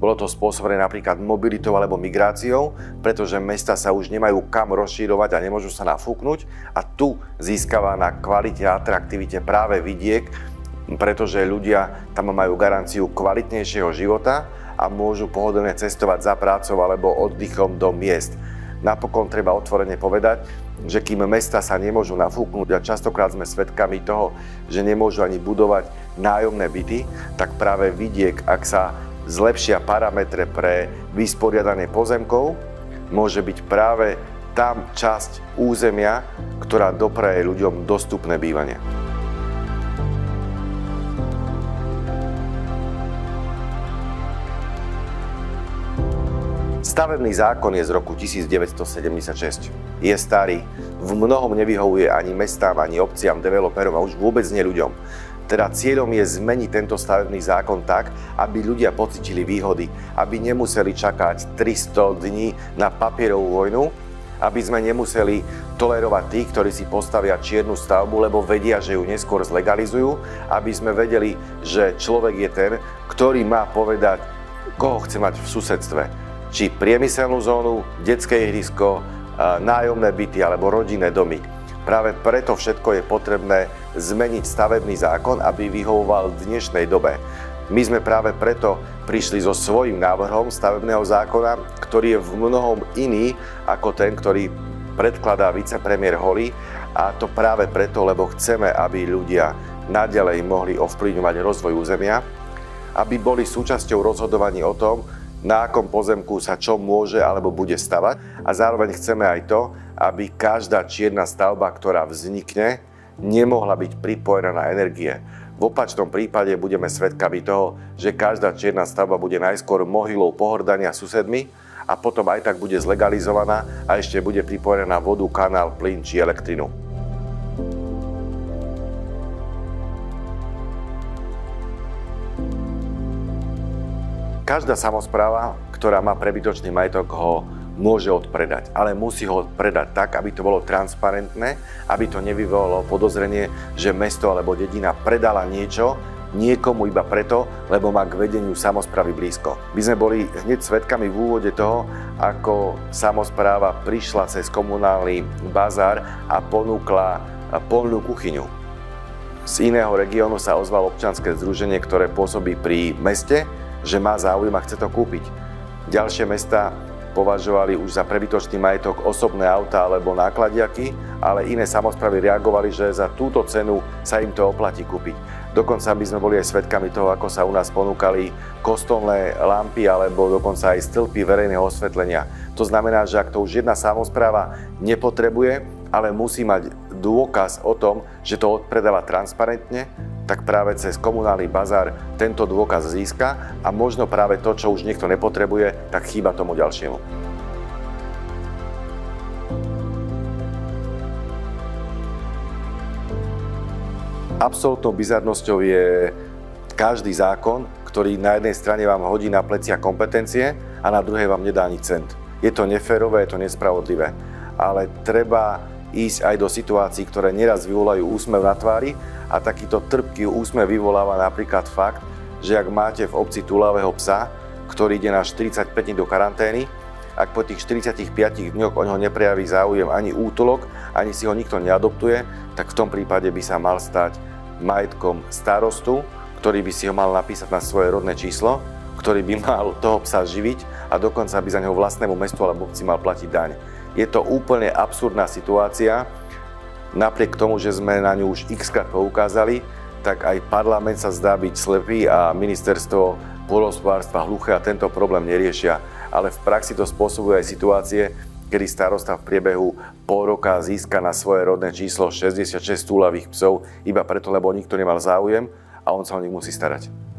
Bolo to spôsobené napríklad mobilitou alebo migráciou, pretože mesta sa už nemajú kam rozšírovať a nemôžu sa nafúknuť a tu získava na kvalite a atraktivite práve vidiek, pretože ľudia tam majú garanciu kvalitnejšieho života a môžu pohodlne cestovať za prácou alebo oddychom do miest. Napokon treba otvorene povedať, že kým mesta sa nemôžu nafúknúť a častokrát sme svedkami toho, že nemôžu ani budovať nájomné byty, tak práve vidiek, ak sa zlepšia parametre pre vysporiadanie pozemkov, môže byť práve tam časť územia, ktorá dopraje ľuďom dostupné bývanie. Stavebný zákon je z roku 1976. Je starý, v mnohom nevyhovuje ani mestám, ani obciam, developerom a už vôbec nie ľuďom. Teda cieľom je zmeniť tento stavebný zákon tak, aby ľudia pocitili výhody, aby nemuseli čakať 300 dní na papierovú vojnu, aby sme nemuseli tolerovať tých, ktorí si postavia čiernu stavbu, lebo vedia, že ju neskôr zlegalizujú, aby sme vedeli, že človek je ten, ktorý má povedať, koho chce mať v susedstve či priemyselnú zónu, detské ihrisko, nájomné byty alebo rodinné domy. Práve preto všetko je potrebné zmeniť stavebný zákon, aby vyhovoval dnešnej dobe. My sme práve preto prišli so svojím návrhom stavebného zákona, ktorý je v mnohom iný ako ten, ktorý predkladá vicepremiér Holly a to práve preto, lebo chceme, aby ľudia nadalej mohli ovplyvňovať rozvoj územia, aby boli súčasťou rozhodovaní o tom, na akom pozemku sa čo môže alebo bude stavať a zároveň chceme aj to, aby každá čierna stavba, ktorá vznikne, nemohla byť pripojená na energie. V opačnom prípade budeme svedkami toho, že každá čierna stavba bude najskôr mohylou pohordania susedmi a potom aj tak bude zlegalizovaná a ešte bude pripojená na vodu, kanál, plyn či elektrinu. Každá samozpráva, ktorá má prebytočný majetok, ho môže odpredať, ale musí ho odpredať tak, aby to bolo transparentné, aby to nevyvolalo podozrenie, že mesto alebo dedina predala niečo niekomu iba preto, lebo má k vedeniu samozprávy blízko. My sme boli hneď svetkami v úvode toho, ako samozpráva prišla cez komunálny bazár a ponúkla polnú kuchyňu. Z iného regiónu sa ozvalo občanské združenie, ktoré pôsobí pri meste že má záujem a chce to kúpiť. Ďalšie mesta považovali už za prebytočný majetok osobné auta alebo nákladiaky, ale iné samozpravy reagovali, že za túto cenu sa im to oplatí kúpiť. Dokonca by sme boli aj svedkami toho, ako sa u nás ponúkali kostolné lampy alebo dokonca aj stĺpy verejného osvetlenia. To znamená, že ak to už jedna samozpráva nepotrebuje, ale musí mať dôkaz o tom, že to odpredáva transparentne, tak práve cez komunálny bazár tento dôkaz získa a možno práve to, čo už niekto nepotrebuje, tak chýba tomu ďalšiemu. Absolutnou bizarnosťou je každý zákon, ktorý na jednej strane vám hodí na plecia kompetencie a na druhej vám nedá ani cent. Je to neférové, je to nespravodlivé, ale treba ísť aj do situácií, ktoré neraz vyvolajú úsmev na tvári a takýto trpký úsmev vyvoláva napríklad fakt, že ak máte v obci tulavého psa, ktorý ide na 45 dní do karantény, ak po tých 45 dňoch o neho neprejaví záujem ani útolok, ani si ho nikto neadoptuje, tak v tom prípade by sa mal stať majetkom starostu, ktorý by si ho mal napísať na svoje rodné číslo, ktorý by mal toho psa živiť a dokonca by za neho vlastnému mestu alebo obci mal platiť daň. Je to úplne absurdná situácia. Napriek tomu, že sme na ňu už x krát poukázali, tak aj parlament sa zdá byť slepý a ministerstvo pôdohospodárstva hluché a tento problém neriešia. Ale v praxi to spôsobuje aj situácie, kedy starosta v priebehu pol roka získa na svoje rodné číslo 66 túlavých psov iba preto, lebo nikto nemal záujem a on sa o nich musí starať.